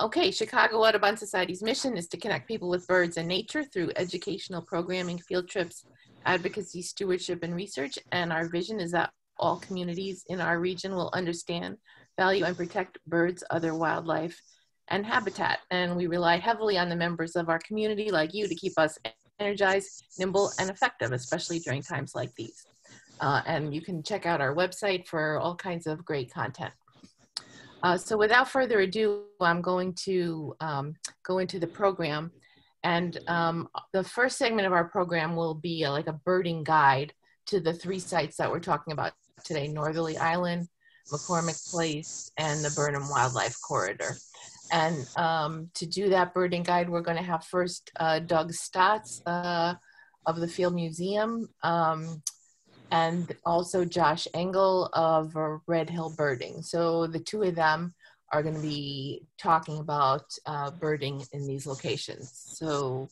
okay, Chicago Audubon Society's mission is to connect people with birds and nature through educational programming, field trips, advocacy, stewardship, and research. And our vision is that all communities in our region will understand, value, and protect birds, other wildlife, and habitat. And we rely heavily on the members of our community like you to keep us energized, nimble, and effective, especially during times like these. Uh, and you can check out our website for all kinds of great content. Uh, so without further ado, I'm going to um, go into the program. And um, the first segment of our program will be a, like a birding guide to the three sites that we're talking about today, Northerly Island, McCormick Place, and the Burnham Wildlife Corridor. And um, to do that birding guide, we're going to have first uh, Doug Stotz uh, of the Field Museum um, and also Josh Engel of uh, Red Hill Birding. So the two of them are going to be talking about uh, birding in these locations. So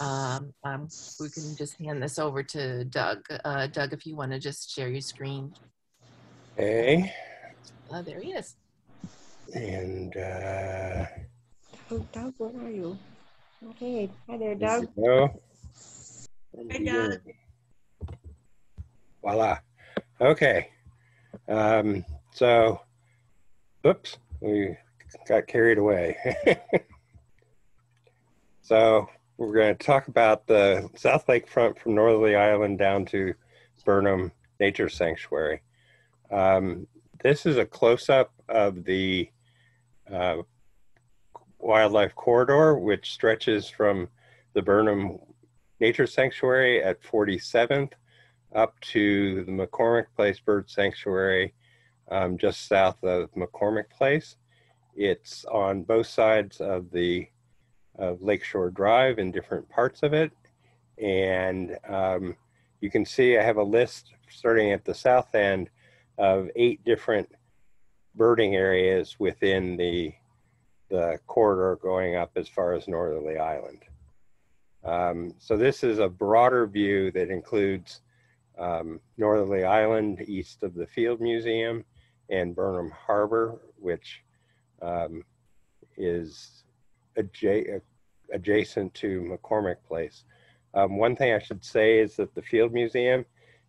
um, um, we can just hand this over to Doug. Uh, Doug, if you want to just share your screen. Okay. Uh, there he is. And uh, Doug, Doug, where are you? Okay, hi there, Doug. Go. Hi, Doug. Voila. Okay. Um, so, oops, we got carried away. so we're going to talk about the South Lake front from Northerly Island down to Burnham Nature Sanctuary. Um, this is a close-up of the uh, wildlife corridor, which stretches from the Burnham Nature Sanctuary at 47th up to the McCormick Place Bird Sanctuary um, just south of McCormick Place. It's on both sides of the of Lakeshore Drive in different parts of it. And um, you can see I have a list starting at the south end of eight different birding areas within the, the corridor going up as far as Northerly Island. Um, so this is a broader view that includes um, Northerly Island east of the Field Museum and Burnham Harbor, which um, is adja adjacent to McCormick Place. Um, one thing I should say is that the Field Museum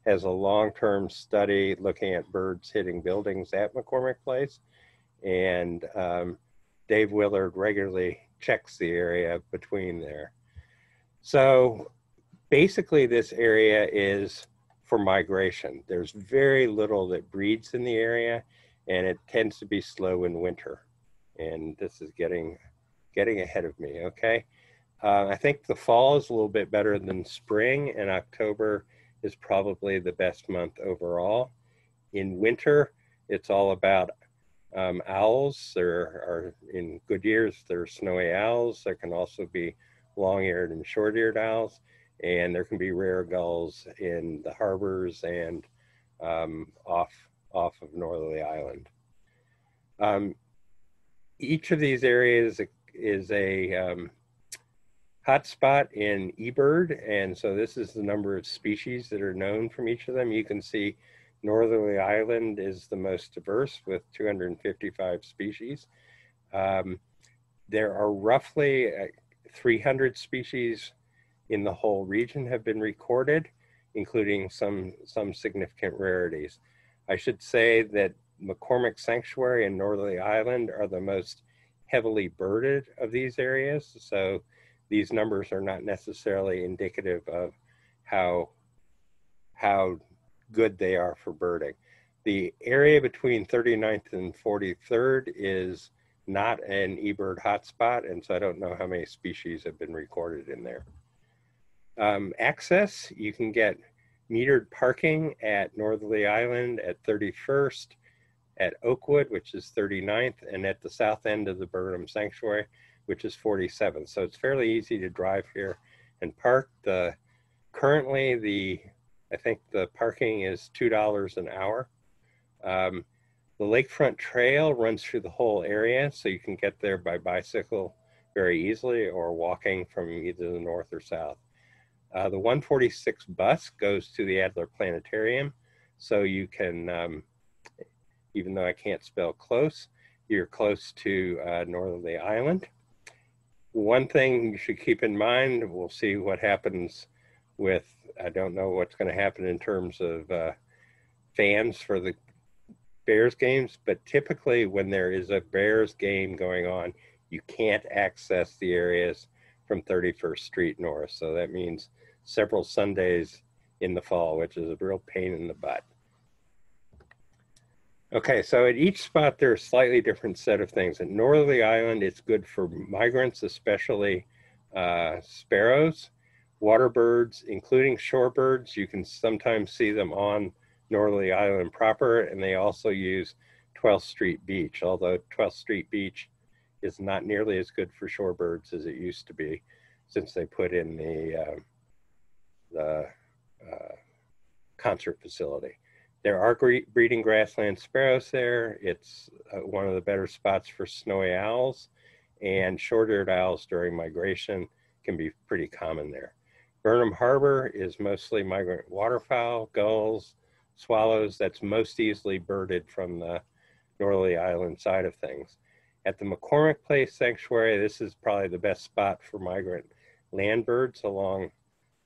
has a long-term study looking at birds hitting buildings at McCormick Place. And um, Dave Willard regularly checks the area between there. So basically this area is for migration. There's very little that breeds in the area and it tends to be slow in winter. And this is getting, getting ahead of me, okay? Uh, I think the fall is a little bit better than spring and October is probably the best month overall. In winter, it's all about um, owls. There are, in good years, there are snowy owls. There can also be long-eared and short-eared owls and there can be rare gulls in the harbors and um, off off of Northerly Island. Um, each of these areas is a um, hotspot in eBird, and so this is the number of species that are known from each of them. You can see Northerly Island is the most diverse with 255 species. Um, there are roughly uh, 300 species in the whole region have been recorded, including some, some significant rarities. I should say that McCormick Sanctuary and Northerly Island are the most heavily birded of these areas. So these numbers are not necessarily indicative of how, how good they are for birding. The area between 39th and 43rd is not an eBird hotspot, and so I don't know how many species have been recorded in there. Um, access, you can get metered parking at Northerly Island at 31st, at Oakwood, which is 39th, and at the south end of the Burnham Sanctuary, which is 47th. So it's fairly easy to drive here and park. The currently the I think the parking is two dollars an hour. Um, the lakefront trail runs through the whole area, so you can get there by bicycle very easily or walking from either the north or south. Uh, the 146 bus goes to the Adler Planetarium, so you can, um, even though I can't spell close, you're close to uh, Northerly Island. One thing you should keep in mind, we'll see what happens with, I don't know what's going to happen in terms of uh, fans for the Bears games, but typically when there is a Bears game going on, you can't access the areas from 31st Street North. So that means several Sundays in the fall, which is a real pain in the butt. Okay, so at each spot, there's a slightly different set of things. At Northerly Island, it's good for migrants, especially uh, sparrows, water birds, including shorebirds. You can sometimes see them on Northerly Island proper, and they also use 12th Street Beach, although 12th Street Beach is not nearly as good for shorebirds as it used to be since they put in the, uh, the uh, concert facility. There are breeding grassland sparrows there. It's uh, one of the better spots for snowy owls and short-eared owls during migration can be pretty common there. Burnham Harbor is mostly migrant waterfowl, gulls, swallows. That's most easily birded from the northerly island side of things. At the McCormick Place Sanctuary, this is probably the best spot for migrant land birds along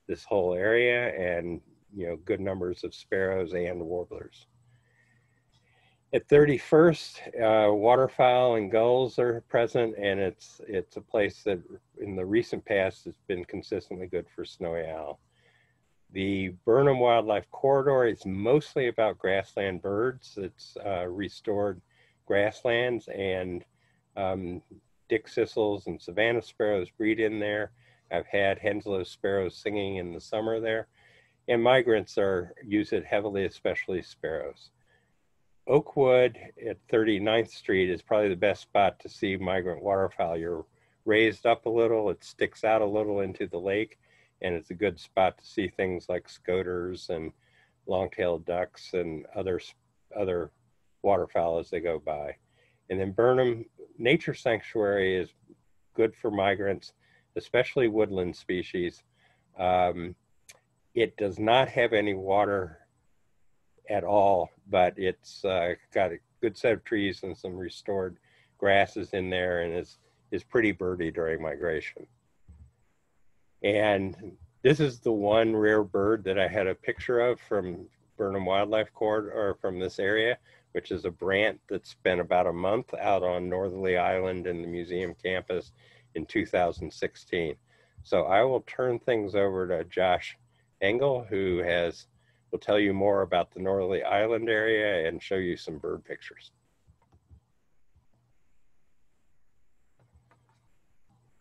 this whole area and you know, good numbers of sparrows and warblers. At 31st, uh, waterfowl and gulls are present, and it's it's a place that in the recent past has been consistently good for snowy owl. The Burnham Wildlife Corridor is mostly about grassland birds. It's uh, restored grasslands, and um, dickcissels and savannah sparrows breed in there. I've had Henslow sparrows singing in the summer there and migrants are use it heavily, especially sparrows. Oakwood at 39th Street is probably the best spot to see migrant waterfowl. You're raised up a little, it sticks out a little into the lake, and it's a good spot to see things like scoters and long-tailed ducks and other other waterfowl as they go by. And then Burnham Nature Sanctuary is good for migrants, especially woodland species. Um, it does not have any water at all, but it's uh, got a good set of trees and some restored grasses in there and is, is pretty birdy during migration. And this is the one rare bird that I had a picture of from Burnham Wildlife Corridor or from this area, which is a brant that spent about a month out on Northerly Island in the museum campus in 2016. So I will turn things over to Josh Engel, who has will tell you more about the Northerly Island area and show you some bird pictures.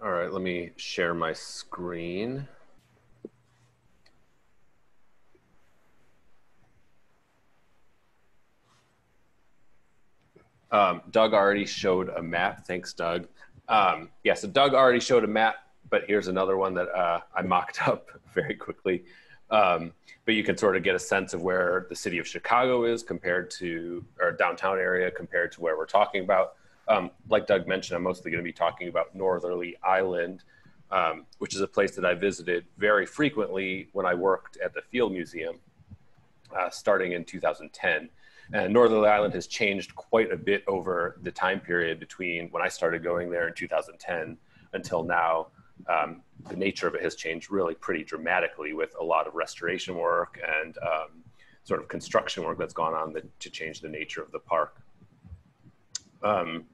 All right, let me share my screen. Um, Doug already showed a map. Thanks, Doug. Um, yeah, so Doug already showed a map, but here's another one that uh, I mocked up very quickly. Um, but you can sort of get a sense of where the city of Chicago is compared to, or downtown area compared to where we're talking about. Um, like Doug mentioned, I'm mostly going to be talking about Northerly Island, um, which is a place that I visited very frequently when I worked at the Field Museum, uh, starting in 2010. And Northerly Island has changed quite a bit over the time period between when I started going there in 2010 until now um, the nature of it has changed really pretty dramatically with a lot of restoration work and um, sort of construction work that's gone on the, to change the nature of the park. Um,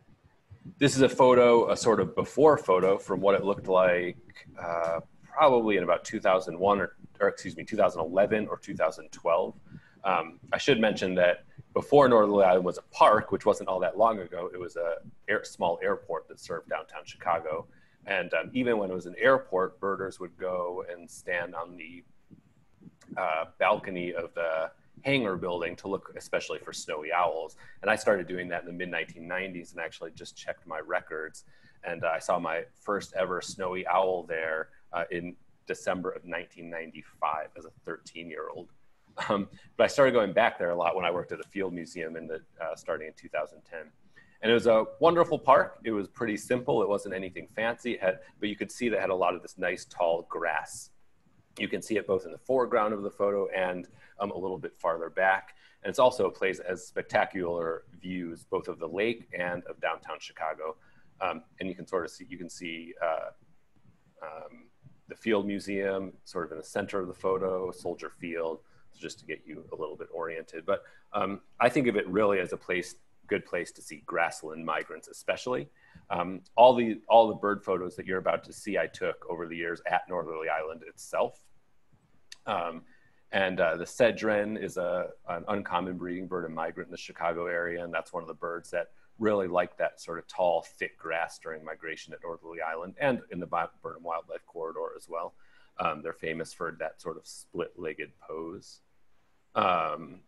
this is a photo, a sort of before photo from what it looked like uh, probably in about 2001 or, or, excuse me, 2011 or 2012. Um, I should mention that before Northerly Island was a park, which wasn't all that long ago, it was a air, small airport that served downtown Chicago. And um, even when it was an airport, birders would go and stand on the uh, balcony of the hangar building to look especially for snowy owls. And I started doing that in the mid 1990s and actually just checked my records. And uh, I saw my first ever snowy owl there uh, in December of 1995 as a 13 year old. Um, but I started going back there a lot when I worked at the Field Museum in the, uh, starting in 2010. And it was a wonderful park. It was pretty simple. It wasn't anything fancy, had, but you could see that it had a lot of this nice tall grass. You can see it both in the foreground of the photo and um, a little bit farther back. And it's also a place that has spectacular views, both of the lake and of downtown Chicago. Um, and you can sort of see, you can see uh, um, the Field Museum sort of in the center of the photo, Soldier Field, just to get you a little bit oriented. But um, I think of it really as a place, good place to see grassland migrants, especially. Um, all the all the bird photos that you're about to see, I took over the years at Northerly Island itself. Um, and uh, the sedge wren is a, an uncommon breeding bird and migrant in the Chicago area, and that's one of the birds that really like that sort of tall, thick grass during migration at Northerly Island and in the Burnham Wildlife Corridor as well. Um, they're famous for that sort of split-legged pose. Um,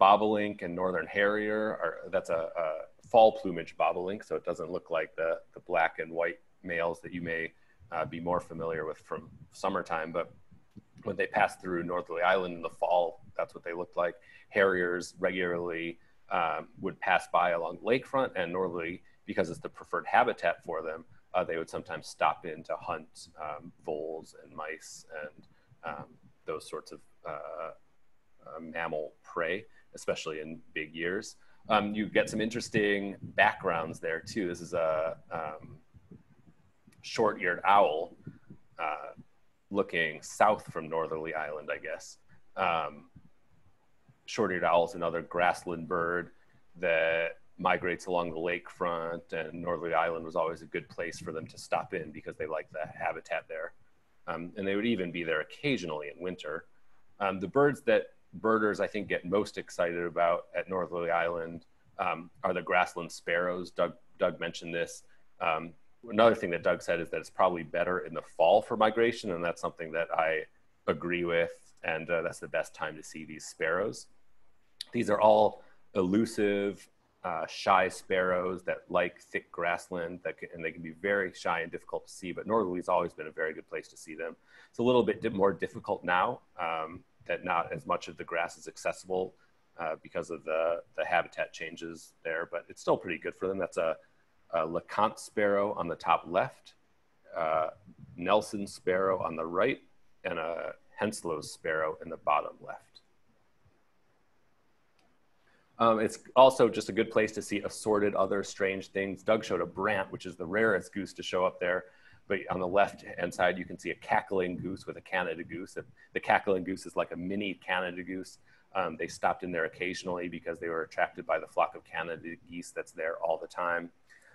bobolink and northern harrier are that's a, a fall plumage bobolink, so it doesn't look like the, the black and white males that you may uh, be more familiar with from summertime. But when they pass through Northerly Island in the fall, that's what they looked like. Harriers regularly um, would pass by along the lakefront, and Northerly, because it's the preferred habitat for them, uh, they would sometimes stop in to hunt um, voles and mice and um, those sorts of uh, uh, mammal prey, especially in big years. Um, you get some interesting backgrounds there too. This is a um, short-eared owl uh, looking south from Northerly Island, I guess. Um, short-eared owl is another grassland bird that migrates along the lakefront, and Northerly Island was always a good place for them to stop in because they like the habitat there. Um, and they would even be there occasionally in winter. Um, the birds that birders I think get most excited about at Northerly Island um, are the grassland sparrows. Doug, Doug mentioned this. Um, another thing that Doug said is that it's probably better in the fall for migration, and that's something that I agree with. And uh, that's the best time to see these sparrows. These are all elusive, uh, shy sparrows that like thick grassland, that can, and they can be very shy and difficult to see. But Northerly's always been a very good place to see them. It's a little bit more difficult now. Um, that not as much of the grass is accessible uh, because of the, the habitat changes there, but it's still pretty good for them. That's a, a LeConte sparrow on the top left, uh, Nelson sparrow on the right, and a Henslow's sparrow in the bottom left. Um, it's also just a good place to see assorted other strange things. Doug showed a brant, which is the rarest goose to show up there but on the left hand side, you can see a cackling goose with a Canada goose. The cackling goose is like a mini Canada goose. Um, they stopped in there occasionally because they were attracted by the flock of Canada geese that's there all the time.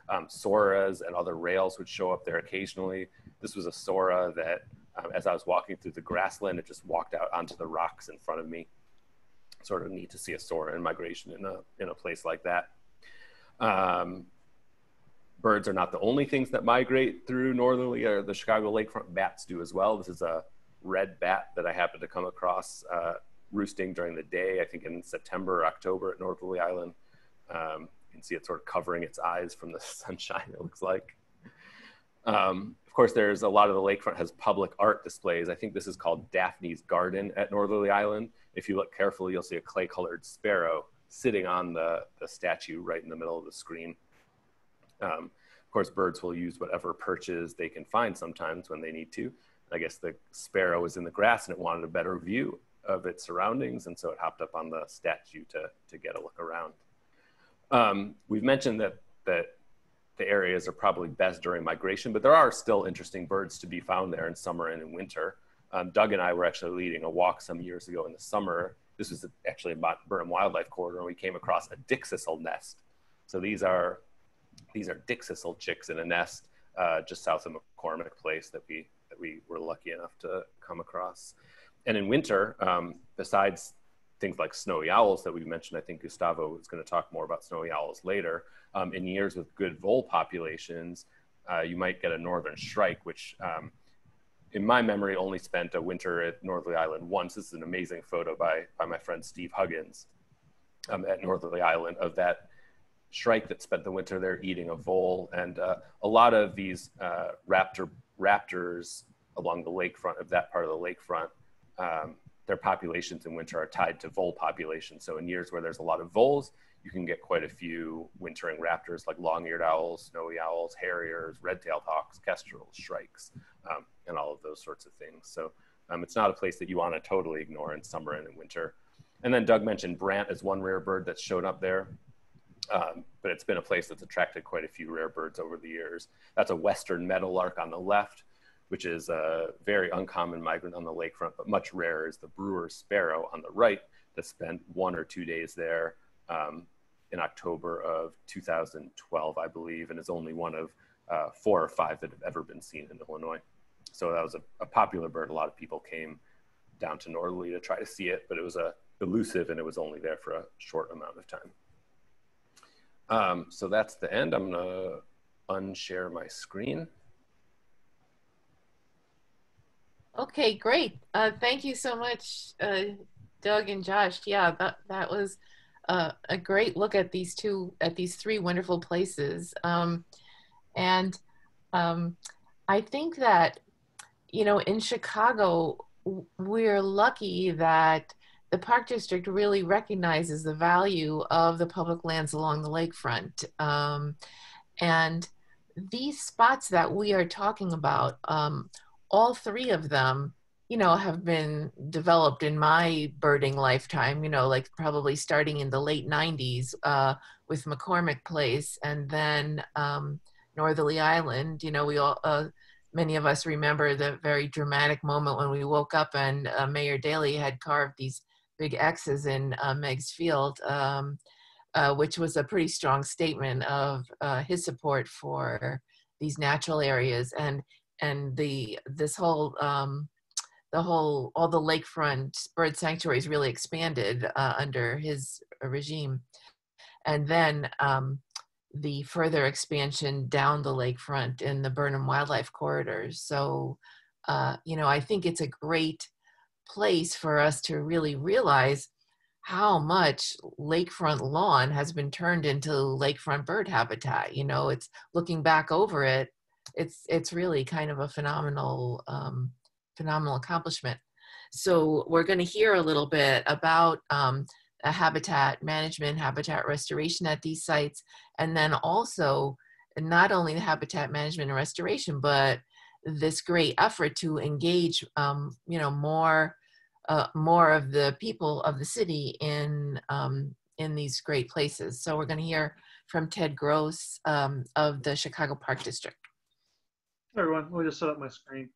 Um, soras and other rails would show up there occasionally. This was a sora that, um, as I was walking through the grassland, it just walked out onto the rocks in front of me. Sort of neat to see a sora in migration in a, in a place like that. Um, birds are not the only things that migrate through northerly or the Chicago lakefront. Bats do as well. This is a red bat that I happened to come across uh, roosting during the day, I think in September or October at Northerly Island. Um, you can see it sort of covering its eyes from the sunshine, it looks like. Um, of course, there's a lot of the lakefront has public art displays. I think this is called Daphne's Garden at Northerly Island. If you look carefully, you'll see a clay colored sparrow sitting on the, the statue right in the middle of the screen. Um, of course, birds will use whatever perches they can find sometimes when they need to. I guess the sparrow was in the grass and it wanted a better view of its surroundings, and so it hopped up on the statue to, to get a look around. Um, we've mentioned that, that the areas are probably best during migration, but there are still interesting birds to be found there in summer and in winter. Um, Doug and I were actually leading a walk some years ago in the summer. This was actually about Burnham Wildlife Corridor, and we came across a dickcissel nest. So these are these are dickcissel chicks in a nest uh, just south of McCormick Place that we that we were lucky enough to come across. And in winter, um, besides things like snowy owls that we mentioned, I think Gustavo is going to talk more about snowy owls later. Um, in years with good vole populations, uh, you might get a northern shrike, which um, in my memory only spent a winter at Northerly Island once. This is an amazing photo by, by my friend Steve Huggins um, at Northerly Island of that shrike that spent the winter there eating a vole. And uh, a lot of these uh, raptor raptors along the lakefront of that part of the lakefront, um, their populations in winter are tied to vole populations. So in years where there's a lot of voles, you can get quite a few wintering raptors like long-eared owls, snowy owls, harriers, red-tailed hawks, kestrels, shrikes, um, and all of those sorts of things. So Um, it's not a place that you want to totally ignore in summer and in winter. And then Doug mentioned Brant as one rare bird that's shown up there. Um, but it's been a place that's attracted quite a few rare birds over the years. That's a western meadowlark on the left, which is a very uncommon migrant on the lakefront, but much rarer is the brewer's sparrow on the right that spent one or two days there um, in October of 2012, I believe, and is only one of uh, four or five that have ever been seen in Illinois. So that was a, a, popular bird. A lot of people came down to Northerly to try to see it, but it was a elusive and it was only there for a short amount of time. Um, so that's the end. I'm gonna unshare my screen. Okay, great. Uh, thank you so much, uh, Doug and Josh. Yeah, that that was uh, a great look at these two, at these three wonderful places. Um, and um, I think that, you know, in Chicago, we're lucky that the Park District really recognizes the value of the public lands along the lakefront. Um, and these spots that we are talking about, um, all three of them, you know, have been developed in my birding lifetime, you know, like probably starting in the late 90s uh, with McCormick Place and then um, Northerly Island. You know, we all, uh, many of us remember the very dramatic moment when we woke up and uh, Mayor Daley had carved these big X's in uh, Meigs Field, um, uh, which was a pretty strong statement of uh, his support for these natural areas and and the this whole um, the whole all the lakefront bird sanctuaries really expanded uh, under his regime, and then um, the further expansion down the lakefront in the Burnham Wildlife Corridors. So, uh, you know, I think it's a great place for us to really realize how much lakefront lawn has been turned into lakefront bird habitat. You know, it's looking back over it, it's it's really kind of a phenomenal um, phenomenal accomplishment. So we're going to hear a little bit about um, habitat management, habitat restoration at these sites, and then also not only the habitat management and restoration, but this great effort to engage, um, you know, more uh, more of the people of the city in um, in these great places. So we're going to hear from Ted Gross um, of the Chicago Park District. Everyone, let me just set up my screen.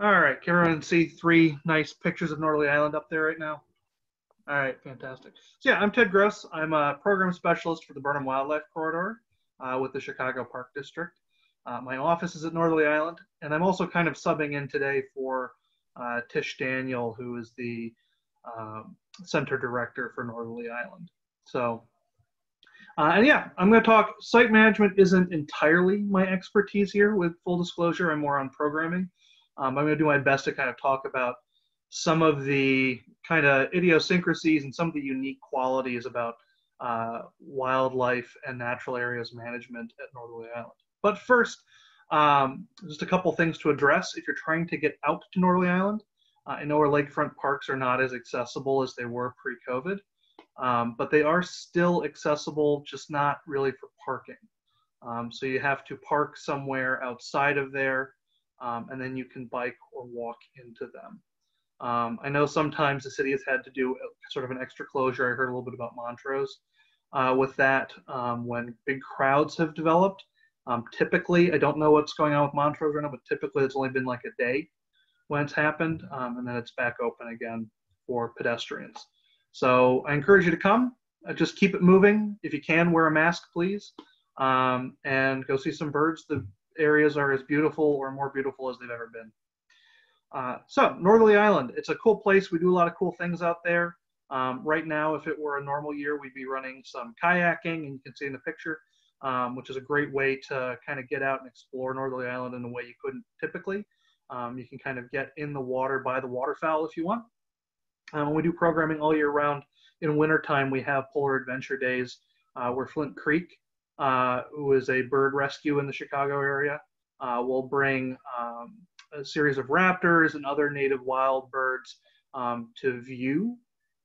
All right, can everyone see three nice pictures of Northerly Island up there right now? All right, fantastic. So yeah, I'm Ted Gross. I'm a program specialist for the Burnham Wildlife Corridor uh, with the Chicago Park District. Uh, my office is at Northerly Island, and I'm also kind of subbing in today for uh, Tish Daniel, who is the um, center director for Northerly Island. So, uh, and yeah, I'm going to talk. Site management isn't entirely my expertise here. With full disclosure, I'm more on programming. Um, I'm going to do my best to kind of talk about some of the kind of idiosyncrasies and some of the unique qualities about uh, wildlife and natural areas management at Northerly Island. But first, um, just a couple things to address. If you're trying to get out to Northerly Island, uh, I know our lakefront parks are not as accessible as they were pre-COVID, um, but they are still accessible, just not really for parking. Um, so you have to park somewhere outside of there, um, and then you can bike or walk into them. Um, I know sometimes the city has had to do sort of an extra closure. I heard a little bit about Montrose uh, with that um, when big crowds have developed. Um, typically, I don't know what's going on with Montrose right now, but typically it's only been like a day when it's happened, and then it's back open again for pedestrians. So I encourage you to come. Uh, just keep it moving. If you can, wear a mask, please, um, and go see some birds. The areas are as beautiful or more beautiful as they've ever been. Uh, so Northerly Island, it's a cool place. We do a lot of cool things out there. Um, right now, if it were a normal year, we'd be running some kayaking, and you can see in the picture, um, which is a great way to kind of get out and explore Northerly Island in a way you couldn't typically. Um, you can kind of get in the water by the waterfowl if you want. Um, we do programming all year round. In wintertime, we have Polar Adventure Days uh, where Flint Creek, uh, who is a bird rescue in the Chicago area, uh, will bring um, a series of raptors and other native wild birds um, to view.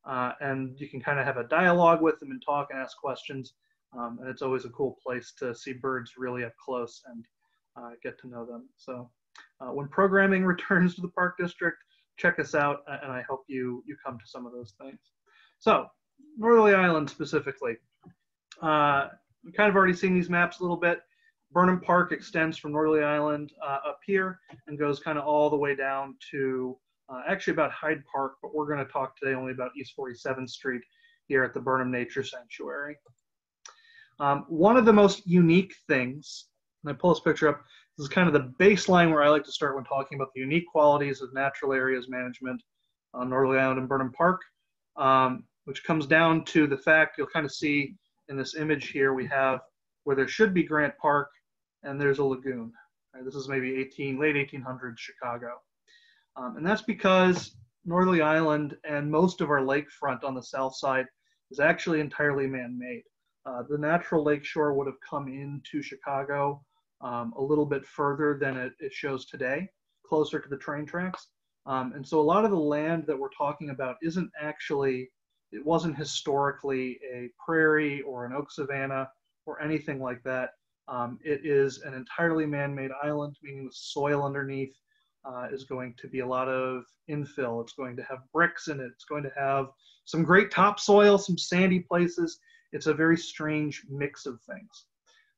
Uh, and you can kind of have a dialogue with them and talk and ask questions. Um, and it's always a cool place to see birds really up close and uh, get to know them. So when programming returns to the Park District, check us out, and I hope you, you come to some of those things. So Northerly Island specifically. Uh, we kind of already seen these maps a little bit. Burnham Park extends from Northerly Island uh, up here and goes kind of all the way down to uh, actually about Hyde Park, but we're going to talk today only about East 47th Street here at the Burnham Nature Sanctuary. Um, one of the most unique things, and I pull this picture up, this is kind of the baseline where I like to start when talking about the unique qualities of natural areas management on Northerly Island and Burnham Park, um, which comes down to the fact you'll kind of see in this image here, we have where there should be Grant Park and there's a lagoon. Right, this is maybe 18, late 1800s Chicago. Um, and that's because Northerly Island and most of our lakefront on the south side is actually entirely man-made. Uh, the natural lakeshore would have come into Chicago um, a little bit further than it, it, shows today, closer to the train tracks. Um, and so a lot of the land that we're talking about isn't actually, it wasn't historically a prairie or an oak savanna or anything like that. Um, it is an entirely man-made island, meaning the soil underneath uh, is going to be a lot of infill. It's going to have bricks in it. It's going to have some great topsoil, some sandy places. It's a very strange mix of things.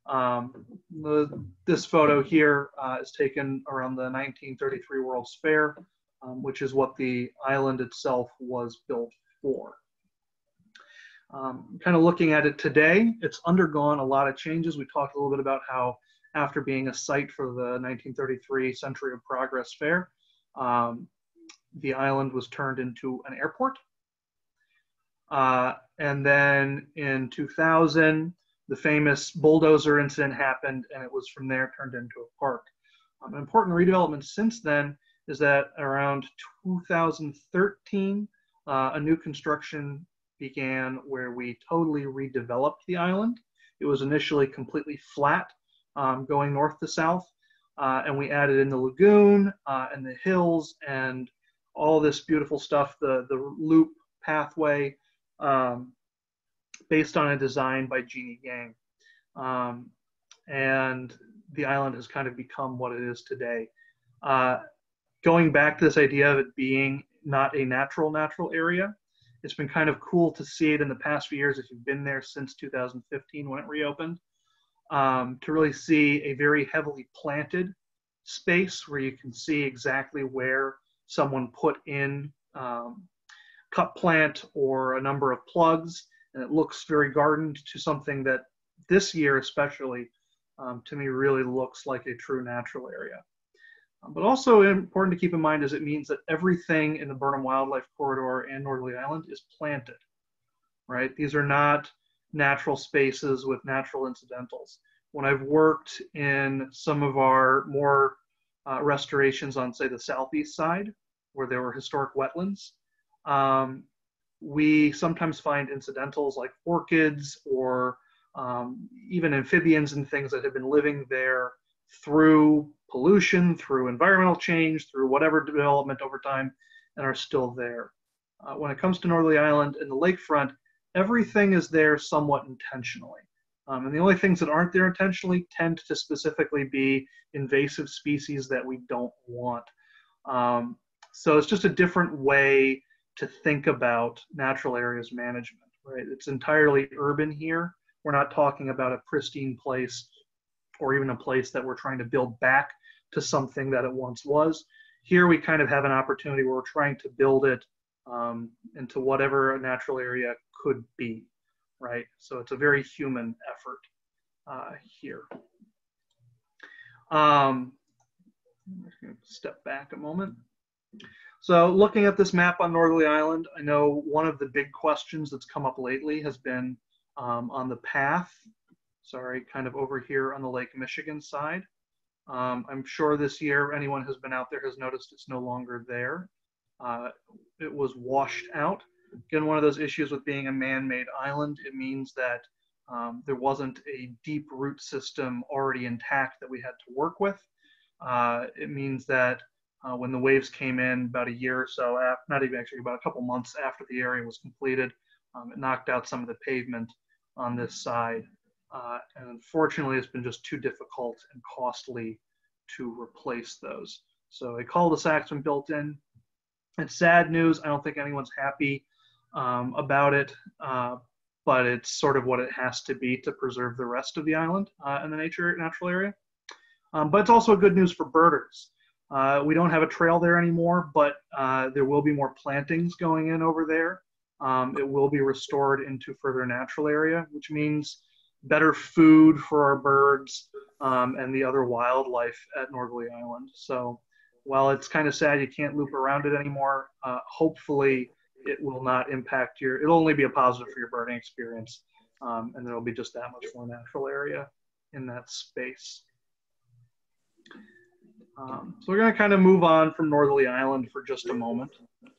Um, the, this photo here uh, is taken around the 1933 World's Fair, um, which is what the island itself was built for. Um, kind of looking at it today, it's undergone a lot of changes. We talked a little bit about how after being a site for the 1933 Century of Progress Fair, um, the island was turned into an airport. Uh, and then in 2000, the famous bulldozer incident happened, and it was from there turned into a park. Um, an important redevelopment since then is that around 2013, uh, a new construction began where we totally redeveloped the island. It was initially completely flat, um, going north to south, uh, and we added in the lagoon uh, and the hills and all this beautiful stuff, the, the loop pathway, um, based on a design by Jeanne Gang. Um, and the island has kind of become what it is today. Uh, going back to this idea of it being not a natural natural area, it's been kind of cool to see it in the past few years if you've been there since 2015 when it reopened, um, to really see a very heavily planted space where you can see exactly where someone put in um, cut plant or a number of plugs, and it looks very gardened to something that this year especially um, to me really looks like a true natural area. Um, but also important to keep in mind is it means that everything in the Burnham Wildlife Corridor and Northerly Island is planted, right? These are not natural spaces with natural incidentals. When I've worked in some of our more uh, restorations on, say, the southeast side, where there were historic wetlands, um, we sometimes find incidentals like orchids or um, even amphibians and things that have been living there through pollution, through environmental change, through whatever development over time, and are still there. Uh, when it comes to Northerly Island and the lakefront, everything is there somewhat intentionally. Um, and the only things that aren't there intentionally tend to specifically be invasive species that we don't want. Um, so it's just a different way to think about natural areas management, right? It's entirely urban here. We're not talking about a pristine place or even a place that we're trying to build back to something that it once was. Here we kind of have an opportunity where we're trying to build it um, into whatever a natural area could be, right? So it's a very human effort uh, here. Um, step back a moment. So looking at this map on Northerly Island, I know one of the big questions that's come up lately has been um, on the path sorry, kind of over here on the Lake Michigan side. Um, I'm sure this year anyone who's been out there has noticed it's no longer there. Uh, it was washed out. Again, one of those issues with being a man-made island, it means that um, there wasn't a deep root system already intact that we had to work with. Uh, it means that uh, when the waves came in about a year or so, after, not even actually about a couple months after the area was completed, um, it knocked out some of the pavement on this side. Uh, and unfortunately, it's been just too difficult and costly to replace those. So a cul-de-sac's been built in. It's sad news. I don't think anyone's happy um, about it, uh, but it's sort of what it has to be to preserve the rest of the island uh, and the nature natural area. Um, but it's also good news for birders. Uh, we don't have a trail there anymore, but uh, there will be more plantings going in over there. Um, it will be restored into further natural area, which means better food for our birds um, and the other wildlife at Northerly Island. So while it's kind of sad you can't loop around it anymore, uh, hopefully it will not impact your, it'll only be a positive for your birding experience. Um, and there'll be just that much more natural area in that space. Um, so we're going to kind of move on from Northerly Island for just a moment.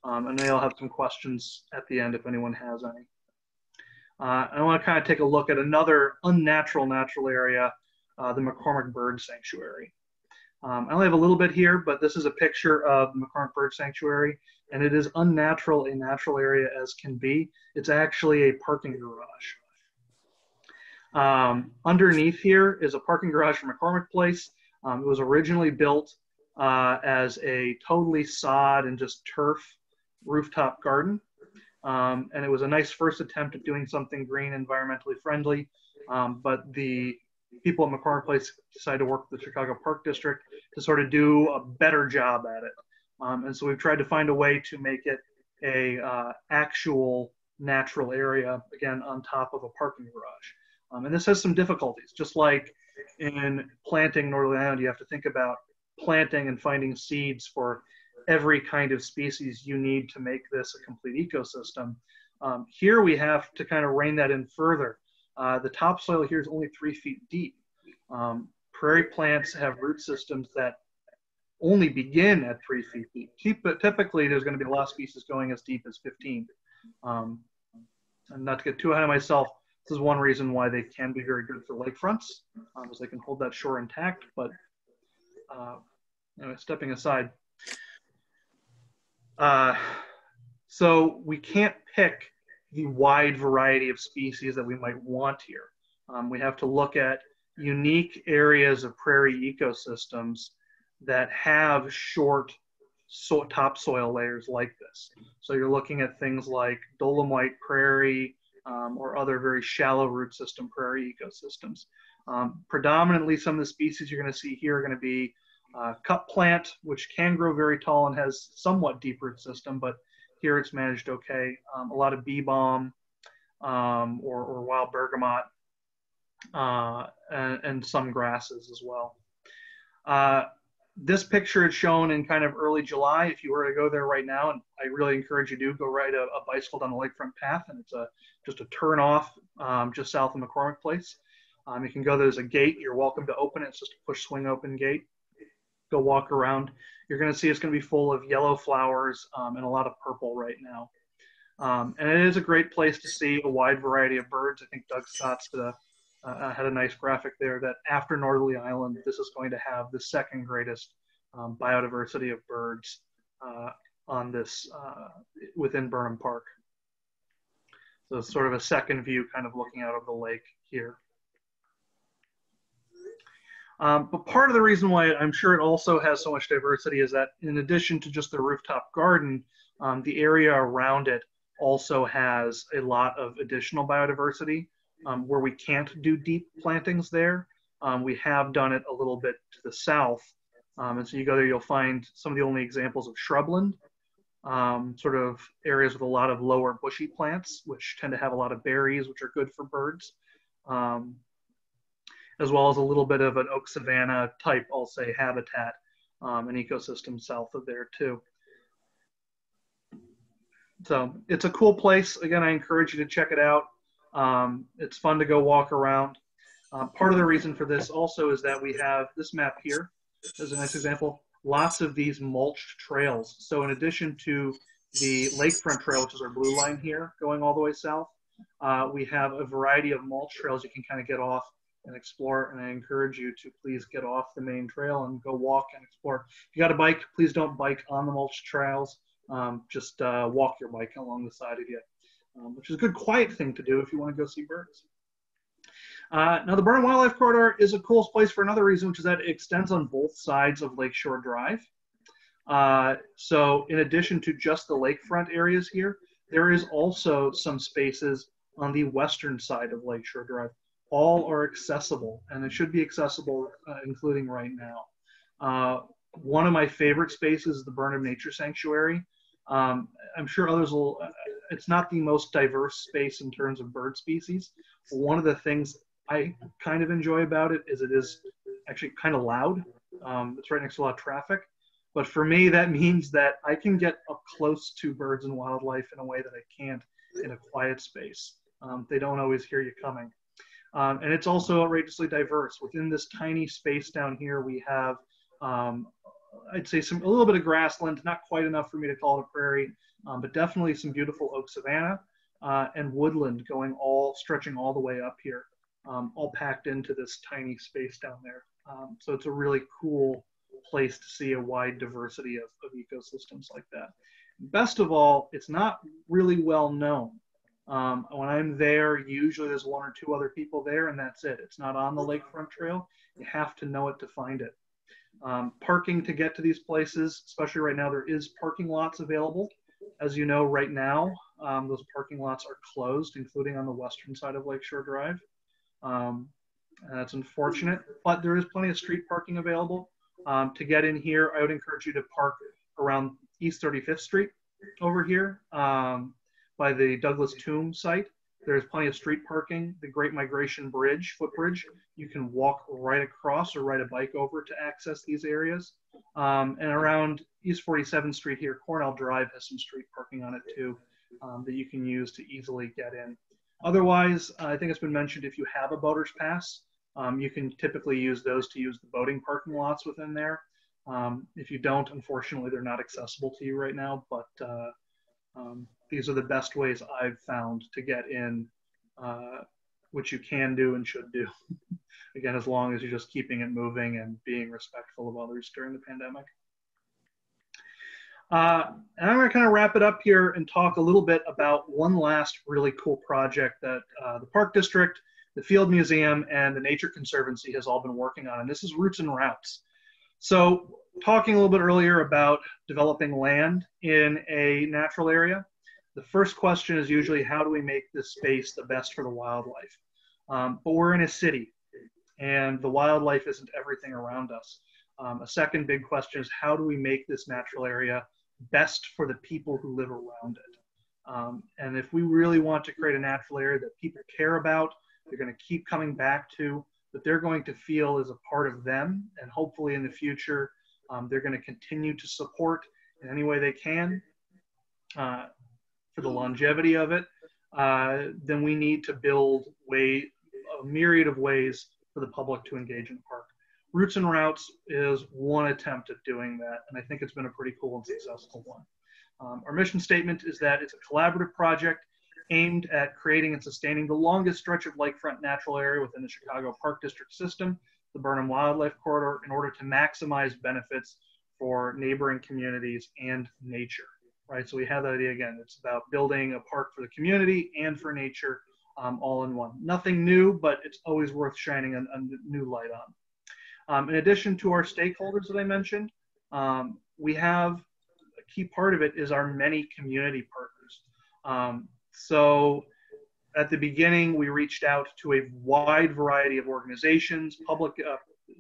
Um, and then I'll have some questions at the end if anyone has any. Uh, I want to kind of take a look at another unnatural natural area, uh, the McCormick Bird Sanctuary. Um, I only have a little bit here, but this is a picture of McCormick Bird Sanctuary, and it is unnatural, a natural area as can be. It's actually a parking garage. Um, underneath here is a parking garage for McCormick Place. Um, it was originally built uh, as a totally sod and just turf rooftop garden. Um, and it was a nice first attempt at doing something green, environmentally friendly. Um, but the people at McCormick Place decided to work with the Chicago Park District to sort of do a better job at it. Um, and so we've tried to find a way to make it a uh, actual natural area, again, on top of a parking garage. Um, and this has some difficulties, just like in planting Northerly Island, you have to think about planting and finding seeds for every kind of species you need to make this a complete ecosystem. Um, here we have to kind of rein that in further. Uh, the topsoil here is only three feet deep. Um, prairie plants have root systems that only begin at three feet deep. But typically, there's going to be a lot of species going as deep as 15. Um, and not to get too ahead of myself, this is one reason why they can be very good for lakefronts, um, as they can hold that shore intact. But uh, anyway, stepping aside, uh, so we can't pick the wide variety of species that we might want here. Um, we have to look at unique areas of prairie ecosystems that have short so topsoil layers like this. So you're looking at things like dolomite prairie um, or other very shallow root system prairie ecosystems. Um, predominantly, some of the species you're going to see here are going to be uh, cup plant, which can grow very tall and has somewhat deep root system, but here it's managed okay. Um, a lot of bee balm um, or, or, wild bergamot uh, and, and, some grasses as well. Uh, this picture is shown in kind of early July. If you were to go there right now, and I really encourage you to go ride a, a bicycle down the lakefront path, and it's a just a turn off um, just south of McCormick Place. Um, you can go. There. There's a gate. You're welcome to open it. It's just a push swing open gate. Go walk around. You're going to see it's going to be full of yellow flowers um, and a lot of purple right now. Um, and it is a great place to see a wide variety of birds. I think Doug Stotz did uh, uh, had a nice graphic there that after Northerly Island, this is going to have the second greatest um, biodiversity of birds uh, on this uh, within Burnham Park. So it's sort of a second view, kind of looking out of the lake here. Um, but part of the reason why I'm sure it also has so much diversity is that in addition to just the rooftop garden, um, the area around it also has a lot of additional biodiversity um, where we can't do deep plantings there. Um, we have done it a little bit to the south. Um, and so you go there, you'll find some of the only examples of shrubland, um, sort of areas with a lot of lower bushy plants, which tend to have a lot of berries, which are good for birds, um, as well as a little bit of an oak savanna type, I'll say, habitat um, and ecosystem south of there too. So it's a cool place. Again, I encourage you to check it out. Um, it's fun to go walk around. Uh, part of the reason for this also is that we have this map here as a nice example. Lots of these mulched trails. So in addition to the lakefront trail, which is our blue line here, going all the way south, uh, we have a variety of mulch trails you can kind of get off and explore. And I encourage you to please get off the main trail and go walk and explore. If you got a bike, please don't bike on the mulch trails. Um, just uh, walk your bike along the side of you um, which is a good quiet thing to do if you want to go see birds. Uh, now, the Burnham Wildlife Corridor is a cool place for another reason, which is that it extends on both sides of Lakeshore Drive. Uh, so, in addition to just the lakefront areas here, there is also some spaces on the western side of Lakeshore Drive. All are accessible, and it should be accessible, uh, including right now. Uh, one of my favorite spaces is the Burnham Nature Sanctuary. Um, I'm sure others will. It's not the most diverse space in terms of bird species. One of the things I kind of enjoy about it is it is actually kind of loud. Um, it's right next to a lot of traffic. But for me, that means that I can get up close to birds and wildlife in a way that I can't in a quiet space. Um, they don't always hear you coming. Um, and it's also outrageously diverse. Within this tiny space down here, we have, um, I'd say, some a little bit of grassland, not quite enough for me to call it a prairie, um, but definitely some beautiful oak savanna uh, and woodland going all stretching all the way up here um, all packed into this tiny space down there. Um, so it's a really cool place to see a wide diversity of, of ecosystems like that. Best of all, it's not really well known. Um, when I'm there, usually there's one or two other people there, and that's it. It's not on the lakefront trail. You have to know it to find it. Um, parking to get to these places, especially right now, there is parking lots available. As you know, right now, um, those parking lots are closed, including on the western side of Lakeshore Drive. Um, that's unfortunate, but there is plenty of street parking available. Um, to get in here, I would encourage you to park around East 35th Street over here um, by the Douglas Tomb site. There's plenty of street parking. The Great Migration Bridge, footbridge, you can walk right across or ride a bike over to access these areas. Um, and around East 47th Street here, Cornell Drive has some street parking on it too um, that you can use to easily get in. Otherwise, I think it's been mentioned if you have a boater's pass, um, you can typically use those to use the boating parking lots within there. Um, if you don't, unfortunately, they're not accessible to you right now, but uh, um, these are the best ways I've found to get in, uh, which you can do and should do. Again, as long as you're just keeping it moving and being respectful of others during the pandemic. Uh, and I'm going to kind of wrap it up here and talk a little bit about one last really cool project that uh, the Park District, the Field Museum, and the Nature Conservancy has all been working on, and this is Roots and Routes. So, talking a little bit earlier about developing land in a natural area, the first question is usually how do we make this space the best for the wildlife? Um, but we're in a city, and the wildlife isn't everything around us. Um, a second big question is how do we make this natural area best for the people who live around it. Um, and if we really want to create a natural area that people care about, they're going to keep coming back to, that they're going to feel is a part of them, and hopefully in the future, um, they're going to continue to support in any way they can uh, for the longevity of it, uh, then we need to build way, a myriad of ways for the public to engage in the park. Roots and Routes is one attempt at doing that, and I think it's been a pretty cool and successful one. Um, our mission statement is that it's a collaborative project aimed at creating and sustaining the longest stretch of lakefront natural area within the Chicago Park District system, the Burnham Wildlife Corridor, in order to maximize benefits for neighboring communities and nature. Right, so we have that idea again. It's about building a park for the community and for nature um, all in one. Nothing new, but it's always worth shining a, a new light on. Um, in addition to our stakeholders that I mentioned, um, we have a key part of it is our many community partners. Um, so at the beginning, we reached out to a wide variety of organizations, public uh,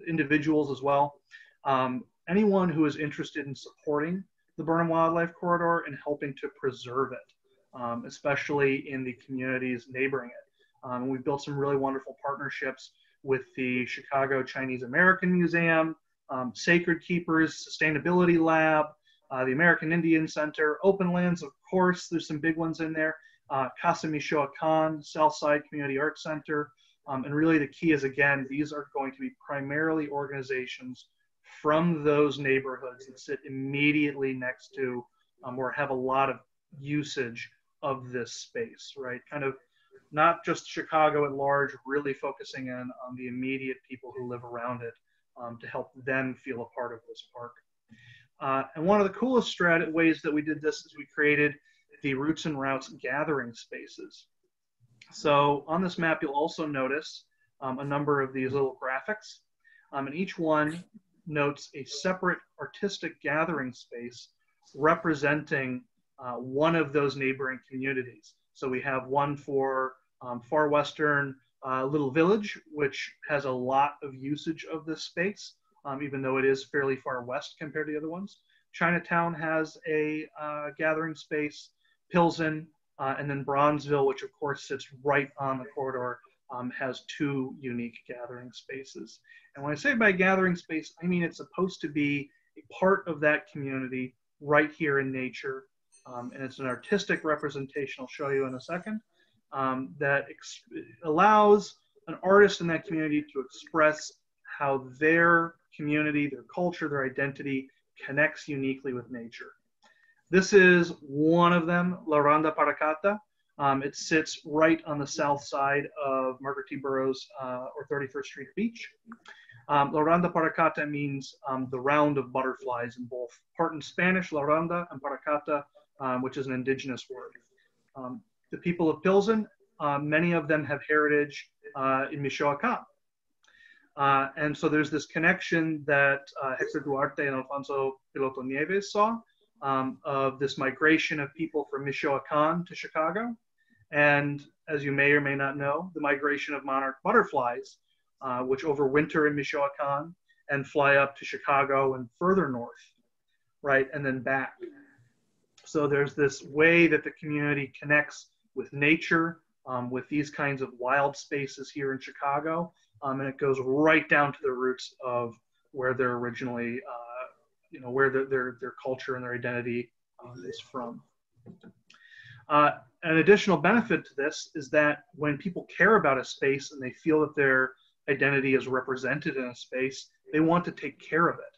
individuals as well. Um, anyone who is interested in supporting the Burnham Wildlife Corridor and helping to preserve it, um, especially in the communities neighboring it. Um, we've built some really wonderful partnerships with the Chicago Chinese American Museum, um, Sacred Keepers Sustainability Lab, uh, the American Indian Center, Openlands, of course, there's some big ones in there, uh, Casa Michoacan, Southside Community Arts Center, um, and really the key is again, these are going to be primarily organizations from those neighborhoods that sit immediately next to um, or have a lot of usage of this space, right? Kind of not just Chicago at large, really focusing in on the immediate people who live around it um, to help them feel a part of this park. Uh, and one of the coolest strat- ways that we did this is we created the Roots and Routes gathering spaces. So on this map, you'll also notice um, a number of these little graphics. Um, and each one notes a separate artistic gathering space representing uh, one of those neighboring communities. So we have one for um, far western uh, Little Village, which has a lot of usage of this space, um, even though it is fairly far west compared to the other ones. Chinatown has a uh, gathering space, Pilsen, uh, and then Bronzeville, which of course sits right on the corridor, um, has two unique gathering spaces. And when I say by gathering space, I mean it's supposed to be a part of that community right here in nature. Um, and it's an artistic representation, I'll show you in a second, um, that allows an artist in that community to express how their community, their culture, their identity connects uniquely with nature. This is one of them, La Ronda Parakata. Um, it sits right on the south side of Margaret T. Burroughs uh, or 31st Street Beach. Um, La Ronda Parakata means um, the round of butterflies in both part in Spanish, La Ronda, and Parakata, um, which is an indigenous word. Um, the people of Pilsen, uh, many of them have heritage uh, in Michoacan. Uh, and so there's this connection that uh, Hector Duarte and Alfonso Piloto Nieves saw um, of this migration of people from Michoacan to Chicago. And as you may or may not know, the migration of monarch butterflies, uh, which overwinter in Michoacan and fly up to Chicago and further north, right, and then back. So there's this way that the community connects with nature, um, with these kinds of wild spaces here in Chicago, um, and it goes right down to the roots of where they're originally, uh, you know, where the, their their culture and their identity uh, is from. Uh, an additional benefit to this is that when people care about a space and they feel that their identity is represented in a space, they want to take care of it.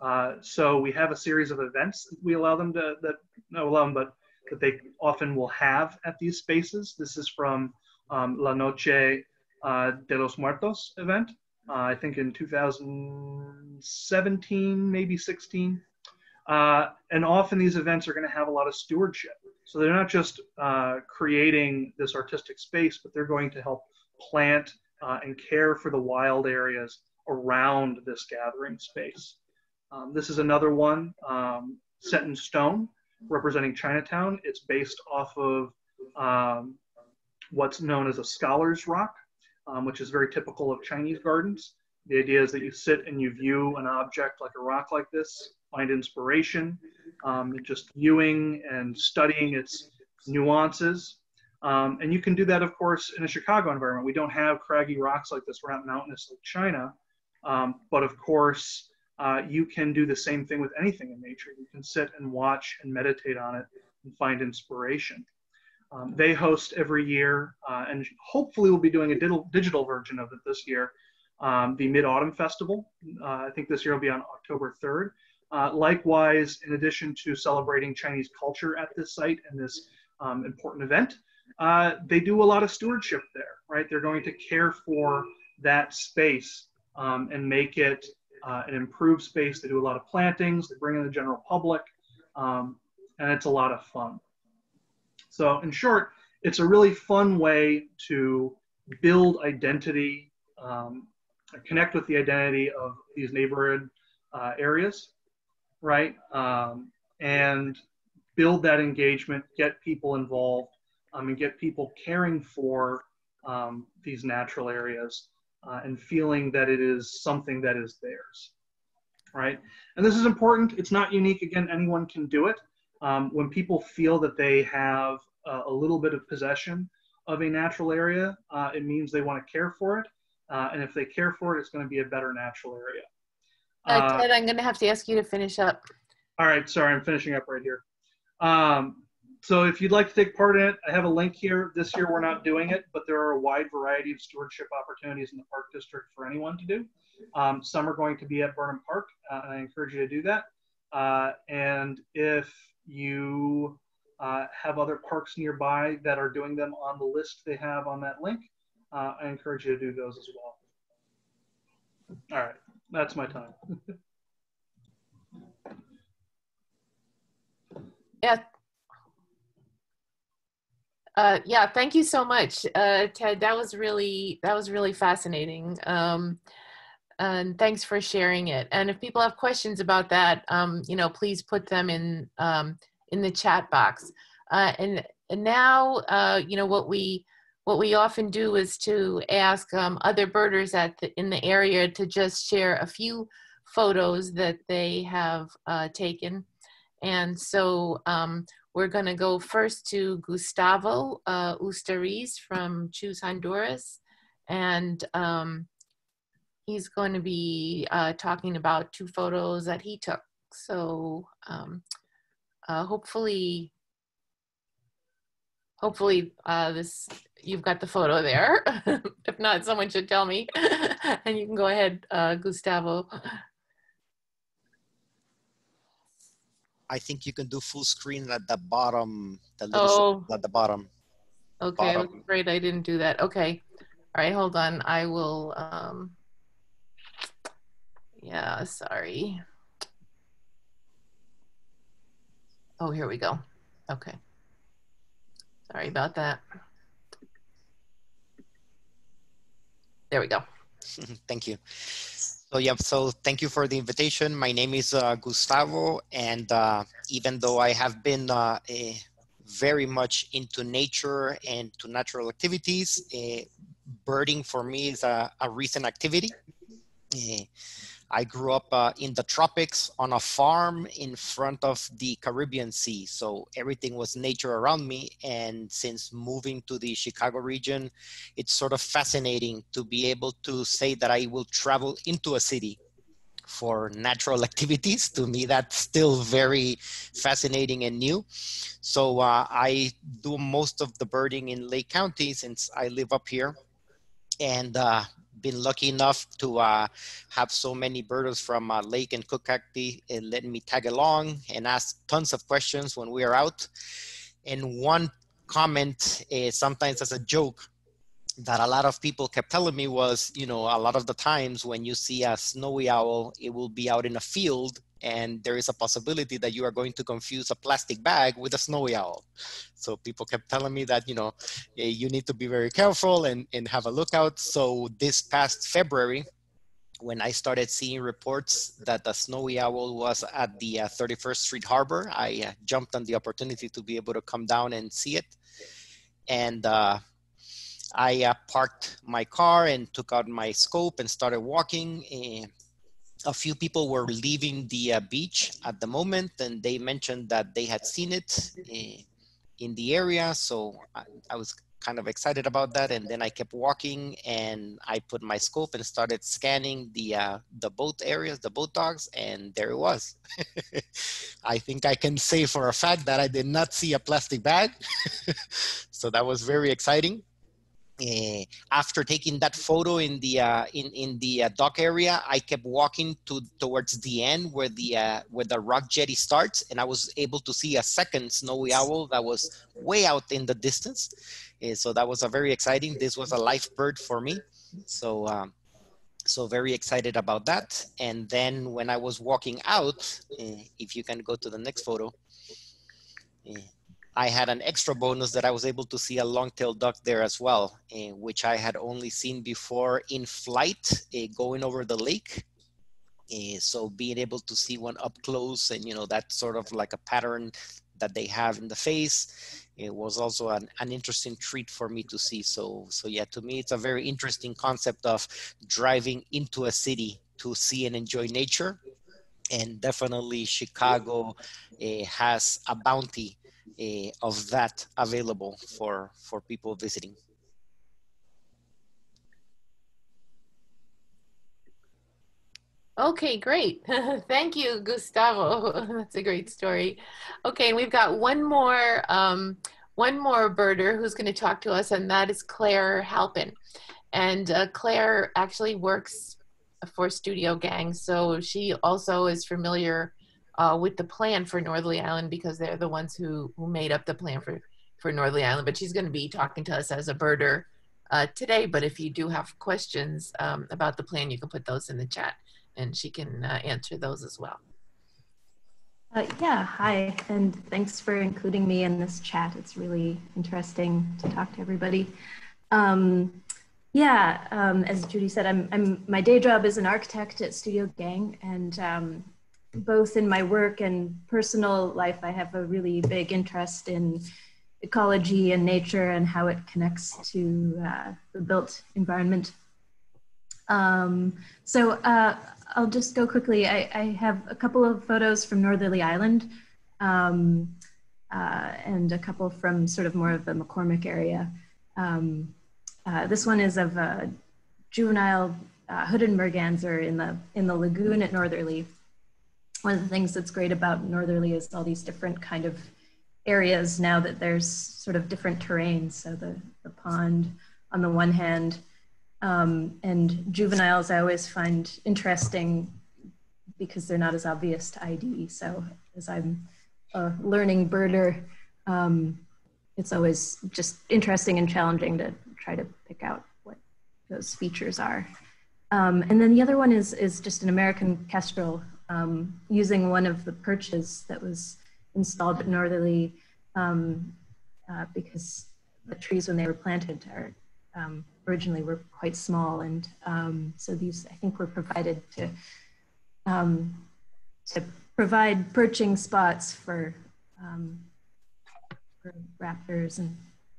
Uh, so we have a series of events we allow them to that no allow them, but that they often will have at these spaces. This is from um, La Noche uh, de los Muertos event, uh, I think in 2017, maybe 16. Uh, and often these events are going to have a lot of stewardship. So they're not just uh, creating this artistic space, but they're going to help plant uh, and care for the wild areas around this gathering space. Um, this is another one um, set in stone representing Chinatown. It's based off of um, what's known as a scholar's rock, um, which is very typical of Chinese gardens. The idea is that you sit and you view an object like a rock like this, find inspiration, um, just viewing and studying its nuances. Um, and you can do that, of course, in a Chicago environment. We don't have craggy rocks like this. We're not mountainous like China. But of course, uh, you can do the same thing with anything in nature. You can sit and watch and meditate on it and find inspiration. Um, they host every year, uh, and hopefully we'll be doing a digital, digital version of it this year, um, the Mid Autumn Festival. Uh, I think this year will be on October 3rd. Uh, likewise, in addition to celebrating Chinese culture at this site and this um, important event, uh, they do a lot of stewardship there, right? They're going to care for that space um, and make it uh, an improved space. They do a lot of plantings, they bring in the general public, um, and it's a lot of fun. So, in short, it's a really fun way to build identity, um, connect with the identity of these neighborhood uh, areas, right? Um, and build that engagement, get people involved, um, and get people caring for um, these natural areas uh, and feeling that it is something that is theirs, right? And this is important. It's not unique. Again, anyone can do it. Um, when people feel that they have uh, a little bit of possession of a natural area, uh, it means they want to care for it. Uh, and if they care for it, it's going to be a better natural area. Uh, Ted, I'm going to have to ask you to finish up. All right, sorry, I'm finishing up right here. Um, so if you'd like to take part in it, I have a link here. This year we're not doing it, but there are a wide variety of stewardship opportunities in the park district for anyone to do. Um, some are going to be at Burnham Park, uh, and I encourage you to do that. Uh, and if you uh, have other parks nearby that are doing them on the list they have on that link, uh, I encourage you to do those as well. All right, that's my time. yeah, Uh, yeah, thank you so much, uh, Ted. That was really that was really fascinating. Um, and thanks for sharing it. And if people have questions about that, um, you know, please put them in um, in the chat box. Uh, and, and now, uh, you know, what we what we often do is to ask um, other birders at the, in the area to just share a few photos that they have uh, taken. And so um, we're going to go first to Gustavo uh, Ustariz from Choose Honduras. And um, he's going to be uh, talking about two photos that he took. So um, uh, hopefully, hopefully uh, this you've got the photo there. if not, someone should tell me, and you can go ahead, uh, Gustavo. I think you can do full screen at the bottom. The little Oh. at the bottom. Okay, Bottom. afraid I didn't do that. Okay, all right, hold on. I will. Um, yeah, sorry. Oh, here we go. Okay. Sorry about that. There we go. thank you. So yeah, so thank you for the invitation. My name is uh, Gustavo, and uh, even though I have been uh, eh, very much into nature and to natural activities, eh, birding for me is a, a recent activity. I grew up uh, in the tropics on a farm in front of the Caribbean Sea, so everything was nature around me. And since moving to the Chicago region, it's sort of fascinating to be able to say that I will travel into a city for natural activities. To me, that's still very fascinating and new. So uh, I do most of the birding in Lake County since I live up here, and uh, been lucky enough to uh, have so many birders from uh, Lake and Cook County uh, letting me tag along and ask tons of questions when we are out. And one comment, uh, sometimes as a joke, that a lot of people kept telling me was, you know, a lot of the times when you see a snowy owl, it will be out in a field and there is a possibility that you are going to confuse a plastic bag with a snowy owl. So people kept telling me that, you know, you need to be very careful and, and have a lookout. So this past February, when I started seeing reports that the snowy owl was at the uh, 31st Street Harbor, I uh, jumped on the opportunity to be able to come down and see it. And uh, I uh, parked my car and took out my scope and started walking. And a few people were leaving the uh, beach at the moment, and they mentioned that they had seen it uh, in the area. So I, I was kind of excited about that. And then I kept walking, and I put my scope and started scanning the uh, the boat areas, the boat docks, and there it was. I think I can say for a fact that I did not see a plastic bag. so that was very exciting. Uh, after taking that photo in the uh, in in the uh, dock area, I kept walking to towards the end where the uh, where the rock jetty starts, and I was able to see a second snowy owl that was way out in the distance. Uh, so that was a very exciting. This was a live bird for me, so um, so very excited about that. And then when I was walking out, uh, if you can go to the next photo. I had an extra bonus that I was able to see a long-tailed duck there as well, uh, which I had only seen before in flight uh, going over the lake. Uh, so being able to see one up close and you know that sort of like a pattern that they have in the face it was also an, an interesting treat for me to see so so yeah to me it's a very interesting concept of driving into a city to see and enjoy nature and definitely chicago uh, has a bounty uh, of that available for for people visiting. Okay, great. Thank you, Gustavo. That's a great story. Okay, and we've got one more um, one more birder who's going to talk to us, and that is Claire Halpin. And uh, Claire actually works for Studio Gang, so she also is familiar uh, with the plan for Northerly Island because they're the ones who, who made up the plan for, for Northerly Island. But she's going to be talking to us as a birder uh, today. But if you do have questions um, about the plan, you can put those in the chat and she can uh, answer those as well. Uh, yeah, hi, and thanks for including me in this chat. It's really interesting to talk to everybody. Um, yeah, um, as Judy said, I'm, I'm, my day job is an architect at Studio Gang, and um, both in my work and personal life, I have a really big interest in ecology and nature and how it connects to uh, the built environment. Um, so uh, I'll just go quickly. I, I, have a couple of photos from Northerly Island um, uh, and a couple from sort of more of the McCormick area. Um, uh, this one is of a juvenile uh, hooded merganser in the, in the lagoon at Northerly. One of the things that's great about Northerly is all these different kind of areas now that there's sort of different terrains. So the, the pond on the one hand, um, and juveniles I always find interesting because they're not as obvious to ID. So as I'm a learning birder, um, it's always just interesting and challenging to try to pick out what those features are. Um, and then the other one is, is just an American kestrel um, using one of the perches that was installed at Northerly um, uh, because the trees when they were planted are um, originally were quite small. And um, so these, I think, were provided to, um, to provide perching spots for, um, for raptors and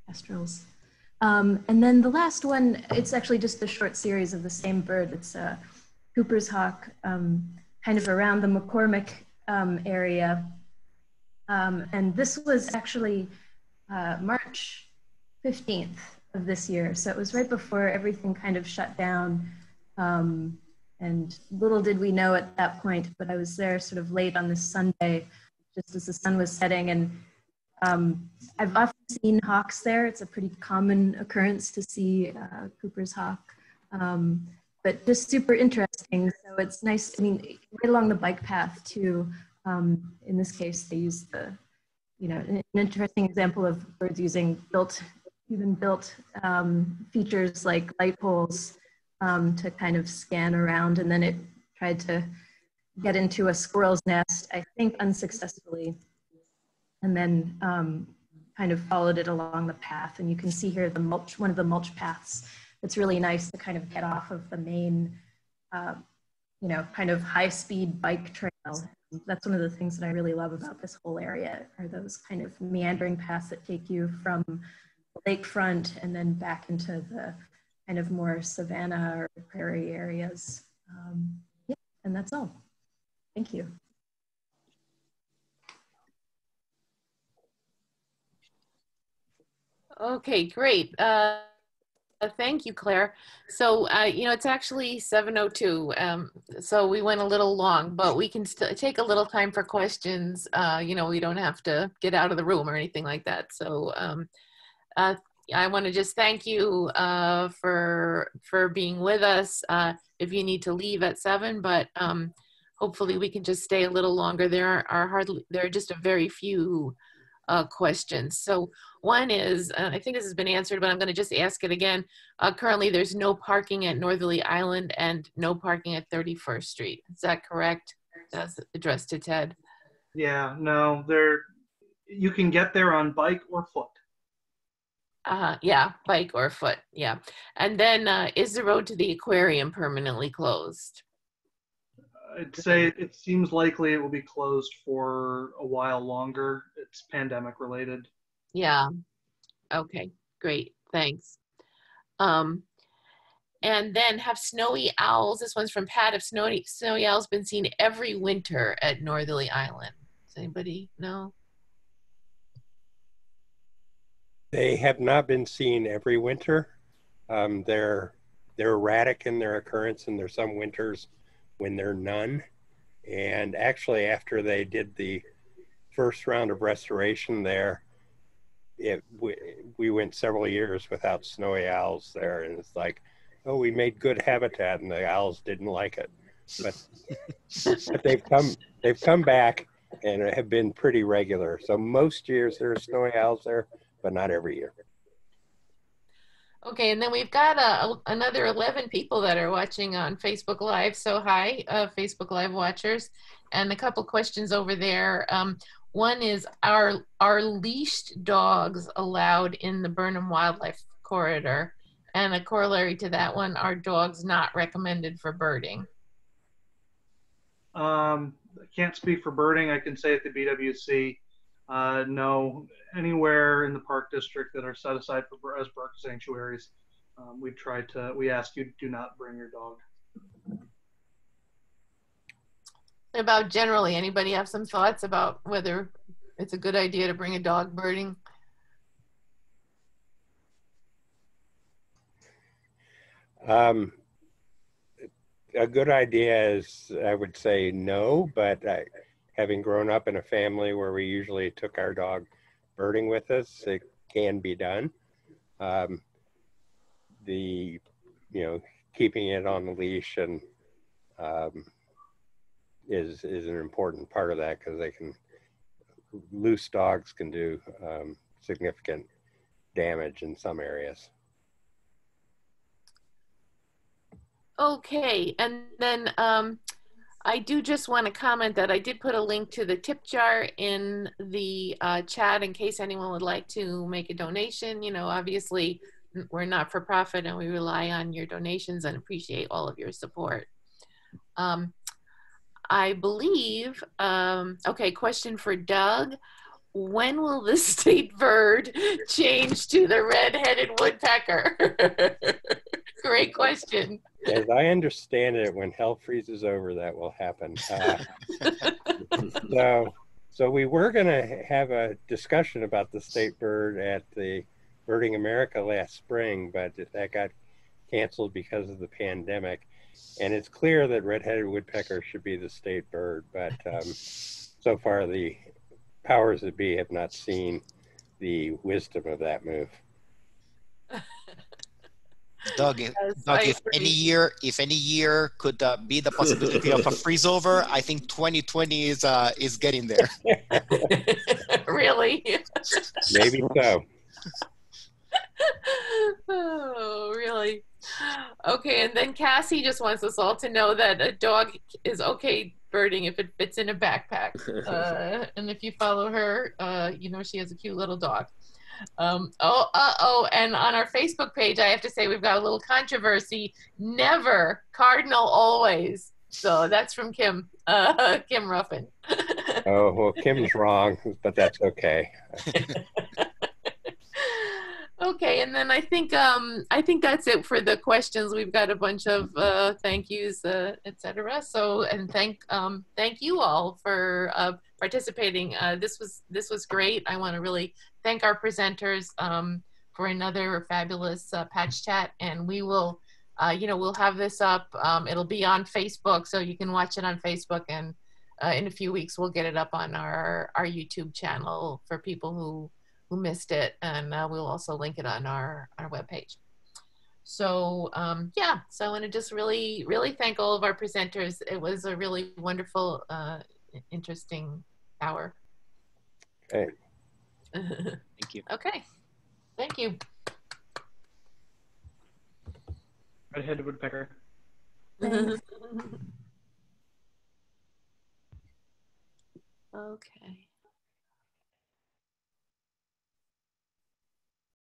kestrels. And then the last one, it's actually just a short series of the same bird. It's a Cooper's hawk, um, kind of around the McCormick um, area. and this was actually uh, March 15th of this year. So it was right before everything kind of shut down. Um, and little did we know at that point, but I was there sort of late on this Sunday, just as the sun was setting. And um, I've often seen hawks there. It's a pretty common occurrence to see uh, Cooper's hawk. Um, but just super interesting. So it's nice, I mean, right along the bike path too. Um, in this case, they use the, you know, an interesting example of birds using built even built um, features like light poles um, to kind of scan around. And then it tried to get into a squirrel's nest, I think unsuccessfully. And then um, kind of followed it along the path. And you can see here the mulch, one of the mulch paths. It's really nice to kind of get off of the main, uh, you know, kind of high speed bike trail. That's one of the things that I really love about this whole area are those kind of meandering paths that take you from lakefront and then back into the kind of more savanna or prairie areas. Um, yeah, and that's all. Thank you. Okay, great. Uh, thank you, Claire. So, uh, you know, it's actually 7.02, um, so we went a little long, but we can still take a little time for questions. Uh, you know, we don't have to get out of the room or anything like that. So, um, uh, I want to just thank you uh, for for being with us. Uh, if you need to leave at seven, but um, hopefully we can just stay a little longer. There are hardly there are just a very few uh, questions. So one is uh, I think this has been answered, but I'm going to just ask it again. Uh, currently, there's no parking at Northerly Island and no parking at 31st Street. Is that correct? That's addressed to Ted. Yeah, no, there. You can get there on bike or foot. Uh, yeah, bike or foot. Yeah. And then uh, is the road to the aquarium permanently closed? I'd say it seems likely it will be closed for a while longer. It's pandemic related. Yeah. Okay, great. Thanks. Um, and then have snowy owls, this one's from Pat, have snowy, snowy owls been seen every winter at Northerly Island? Does anybody know? They have not been seen every winter. Um, they're they're erratic in their occurrence, and there's some winters when they're none. And actually, after they did the first round of restoration there, it we, we went several years without snowy owls there, and it's like, oh, we made good habitat, and the owls didn't like it. But, but they've come they've come back and have been pretty regular. So most years there are snowy owls there but not every year. Okay, and then we've got uh, another 11 people that are watching on Facebook Live. So hi, uh, Facebook Live watchers. And a couple questions over there. Um, one is, are, are leashed dogs allowed in the Burnham Wildlife Corridor? And a corollary to that one, are dogs not recommended for birding? Um, I can't speak for birding. I can say at the BWC, uh, no, anywhere in the park district that are set aside for as bird sanctuaries, um, we try to, we ask you do not bring your dog. About generally, anybody have some thoughts about whether it's a good idea to bring a dog birding? Um, a good idea is, I would say no, but I, having grown up in a family where we usually took our dog birding with us, it can be done. Um, the, you know, keeping it on the leash and um, is is an important part of that because they can loose dogs can do um, significant damage in some areas. Okay, and then um, I do just want to comment that I did put a link to the tip jar in the uh, chat in case anyone would like to make a donation. You know, obviously we're not for profit and we rely on your donations and appreciate all of your support. Um, I believe, um, okay, question for Doug. When will the state bird change to the red-headed woodpecker? Great question. As I understand it, when hell freezes over, that will happen. Uh, so, so we were going to have a discussion about the state bird at the Birding America last spring, but that got canceled because of the pandemic. And it's clear that red-headed woodpecker should be the state bird, but um, so far the powers that be have not seen the wisdom of that move. Doug, if, Doug, if any year, if any year could uh, be the possibility of a freeze over, I think 2020 is uh, is getting there. really? Maybe so. oh, really? Okay, and then Cassie just wants us all to know that a dog is okay birding if it fits in a backpack. Uh, and if you follow her, uh, you know she has a cute little dog. Um, oh, uh oh, and on our Facebook page, I have to say we've got a little controversy. Never cardinal, always. So that's from Kim, uh, Kim Ruffin. oh well, Kim's wrong, but that's okay. okay, and then I think um, I think that's it for the questions. We've got a bunch of uh, thank yous, uh, etc. So and thank um, thank you all for uh, participating. Uh, this was this was great. I want to really thank our presenters um, for another fabulous uh, patch chat, and we will, uh, you know, we'll have this up. Um, it'll be on Facebook, so you can watch it on Facebook, and uh, in a few weeks we'll get it up on our our YouTube channel for people who who missed it, and uh, we'll also link it on our our webpage. So um, yeah, so I want to just really, really thank all of our presenters. It was a really wonderful, uh, interesting hour. Okay. Thank you. Okay. Thank you. Red-headed woodpecker. okay.